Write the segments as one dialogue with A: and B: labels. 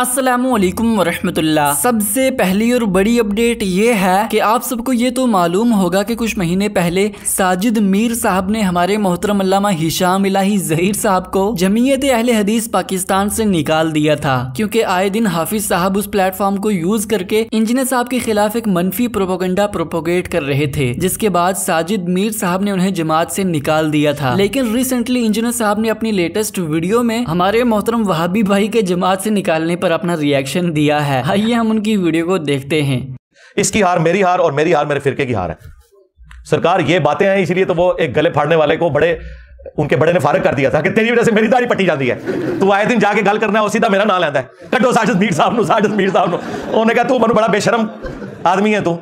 A: असलम वरहमतुल्लाह। सबसे पहली और बड़ी अपडेट ये है कि आप सबको ये तो मालूम होगा कि कुछ महीने पहले साजिद मीर साहब ने हमारे मोहतरम अल्लामा हिशाम इलाही जहीर साहब को जमीयत अहले हदीस पाकिस्तान से निकाल दिया था, क्योंकि आए दिन हाफिज साहब उस प्लेटफॉर्म को यूज़ करके इंजीनियर साहब के खिलाफ एक मनफी प्रोपोगंडा प्रोपोगेट कर रहे थे, जिसके बाद साजिद मीर साहब ने उन्हें जमात से निकाल दिया था। लेकिन रिसेंटली इंजीनियर साहब ने अपनी लेटेस्ट वीडियो में हमारे मोहतरम वहाबी भाई के जमात से निकालने पर पर अपना रिएक्शन दिया है। आइए हम उनकी वीडियो को देखते हैं।
B: इसकी हार मेरी हार और मेरी हार मेरे फिरके की हार है। सरकार ये बातें हैं, इसलिए तो वो एक गले फाड़ने वाले को बड़े, उनके बड़े ने फारग कर दिया था कि तेरी वजह से मेरी दाढ़ी पट्टी जाती है। तू आए दिन जाके गल करना है सीधा मेरा नाम लेता है। कटो साजिद मीर साहब नु, साजिद मीर साहब उन्होंने कहा, तू मनु बड़ा बेशरम आदमी है तू।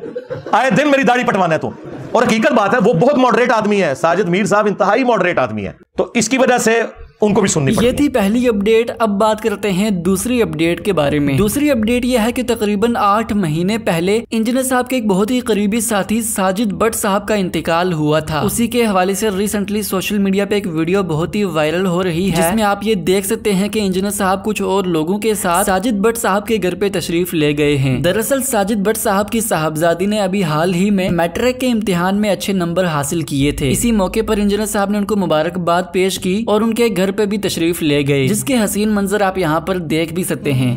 B: आए दिन मेरी दाढ़ी पटवाना है तू। और हकीकत बात है, वो बहुत मॉडरेट आदमी है। साजिद मीर साहब इंतहाई मॉडरेट आदमी है। तो इसकी वजह से उनको भी सुननी
A: ये थी पहली अपडेट अब बात करते हैं दूसरी अपडेट के बारे में। दूसरी अपडेट यह है कि तकरीबन आठ महीने पहले इंजीनियर साहब के एक बहुत ही करीबी साथी साजिद भट्ट साहब का इंतकाल हुआ था। उसी के हवाले से रिसेंटली सोशल मीडिया पे एक वीडियो बहुत ही वायरल हो रही है। जिसमें आप ये देख सकते हैं कि इंजीनियर साहब कुछ और लोगों के साथ साजिद भट्ट साहब के घर पे तशरीफ़ ले गए हैं। दरअसल साजिद भट्ट साहब की साहबजादी ने अभी हाल ही में मैट्रिक के इम्तिहान में अच्छे नंबर हासिल किए थे। इसी मौके पर इंजीनियर साहब ने उनको मुबारकबाद पेश की और उनके घर घर पे भी तशरीफ़ ले गए। जिसके हसीन मंजर आप यहाँ पर देख भी सकते हैं।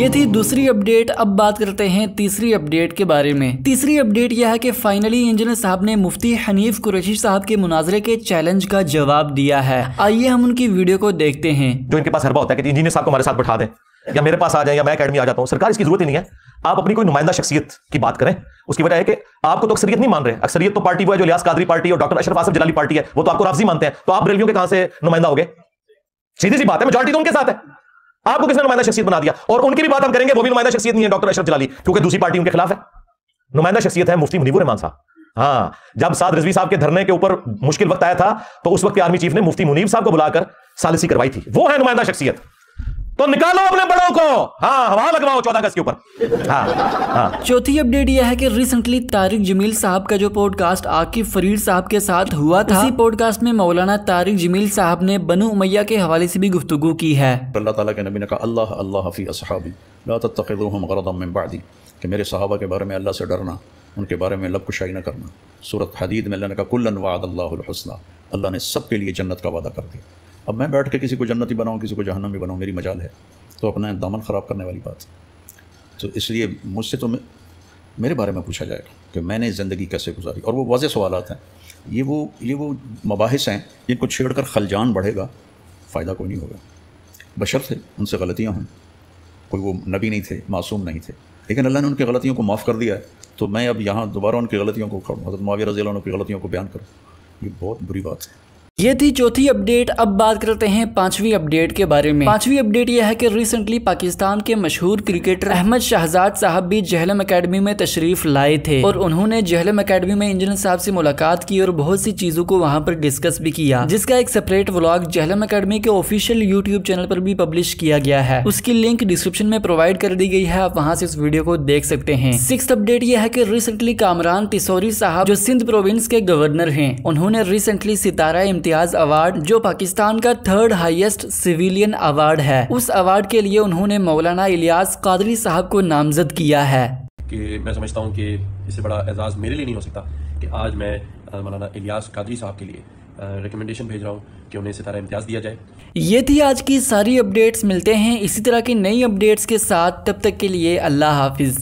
A: ये थी दूसरी अपडेट। अब बात करते हैं तीसरी अपडेट के बारे में। तीसरी अपडेट यह है कि फाइनली इंजीनियर साहब ने मुफ्ती हनीफ कुरैशी साहब के मुनाजरे के चैलेंज का जवाब दिया है। आइए हम उनकी वीडियो को देखते हैं।
B: जो इनके पास हरबा होता है कि इंजीनियर साहब को हमारे साथ बैठा दें, या मेरे पास आ जाए या मैं अकेडमी आ जाता हूँ, सरकार इसकी ज़रूरत ही नहीं है। आप अपनी कोई नुमाइंदा शख्सियत की बात करें, उसकी वजह है कि आपको तो अक्सरियत नहीं मान रहे। अक्सरियत तो पार्टी वो है जो लियास कादरी पार्टी और डॉक्टर अशरफ आसफ जलाली पार्टी है, वो तो आपको राफजी मानते हैं। तो आप रेलियों के कहाँ से नुमाइंदा हो गए सीधी सी बात है मेजोरिटी तो उनके साथ है। आपको किसने नुमाइंदा शख्सियत बना दिया? और उनकी भी बात हम करेंगे, वो भी नुमाइंदा शख्सियत नहीं है, डॉक्टर अशरफ जलाली, क्योंकि दूसरी पार्टी उनके खिलाफ है। नुमाइंदा शख्सियत है मुफ्ती मुनीबुर रहमान साहब। हाँ जब साद रिजवी साहब के धरने के ऊपर मुश्किल वक्त आया था तो उस वक्त आर्मी चीफ ने मुफ्ती मुनीब साहब को बुलाकर सालिसी करवाई थी। वो है नुमाइंदा शख्सियत। तो निकालो अपने बड़ों को। हाँ हवा लगवाओ चौदह अगस्त के ऊपर। हाँ
A: हाँ। चौथी अपडेट यह है कि रिसेंटली तारिक जमील साहब का जो पॉडकास्ट आकिब फरीद साहब के साथ हुआ था इसी पॉडकास्ट में मौलाना तारिक जमील साहब ने बनु उमैया के हवाले से भी गुफ्तगू की है।
C: अल्लाह ताला के नबी ने कहा अल्लाह अल्लाह हफ़ी असहाबी ला तत्तखिज़ूहुम गरदम मिन बादी. कि मेरे सहाबा के बारे में अल्लाह से डरना उनके बारे में लब कुशाई न करना। सूरत हदीद में अल्लाह ने कहा कुल्लन वाद अल्लाहुल हुस्ना. अल्लाह ने सबके लिए जन्नत का वादा कर दिया। अब मैं बैठ के किसी को जन्नती बनाऊँ, किसी को जहन्नमी बनाऊँ, मेरी मजाल है। तो अपना दामन ख़राब करने वाली बात। तो इसलिए मुझसे तो मेरे बारे में पूछा जाएगा कि मैंने ज़िंदगी कैसे गुजारी। और वो वाज सवाल हैं। ये वो ये वो मबाहिस हैं, जिनको छेड़ कर खलजान बढ़ेगा, फ़ायदा कोई नहीं होगा। बशर थे, उनसे गलतियाँ हों। कोई वो नबी नहीं थे, मासूम नहीं थे। लेकिन अल्लाह ने उनकी गलतियों को माफ़ कर दिया है। तो मैं अब यहाँ दोबारा उनकी गलतियों को खड़ूँ। हज़रत माविया रज़ी की गलतियों को बयान करूँ। ये बहुत बुरी बात है।
A: ये थी चौथी अपडेट। अब बात करते हैं पांचवी अपडेट के बारे में। पांचवी अपडेट यह है कि रिसेंटली पाकिस्तान के मशहूर क्रिकेटर अहमद शहजाद साहब भी जहलम अकेडमी में तशरीफ़ लाए थे और उन्होंने जहलम अकेडमी में इंजीनियर साहब से मुलाकात की और बहुत सी चीज़ों को वहाँ पर डिस्कस भी किया, जिसका एक सेपरेट व्लॉग जहलम अकेडमी के ऑफिशियल यूट्यूब चैनल पर भी पब्लिश किया गया है। उसकी लिंक डिस्क्रिप्शन में प्रोवाइड कर दी गई है, आप वहाँ से इस वीडियो को देख सकते हैं। सिक्स अपडेट यह है की रिसेंटली कामरान तिसौरी साहब, जो सिंध प्रोविंस के गवर्नर है, उन्होंने रिसेंटली सितारा इम्तियाज़ अवार्ड जो पाकिस्तान का थर्ड हाईएस्ट सिविलियन अवार्ड है। उस अवार्ड के लिए उन्होंने मौलाना इलियास कादरी साहब को नामजद किया है।
D: कि मैं समझता हूँ कि इससे बड़ा एजाज़ मेरे लिए नहीं हो सकता कि आज मैं मौलाना इलियास कादरी साहब के लिए रिकमेंडेशन भेज रहा हूँ कि उन्हें सितारा इम्तियाज़ दिया जाए।
A: ये थी आज की सारी अपडेट्स मिलते हैं इसी तरह की नई अपडेट्स के साथ। तब तक के लिए अल्लाह हाफिज़।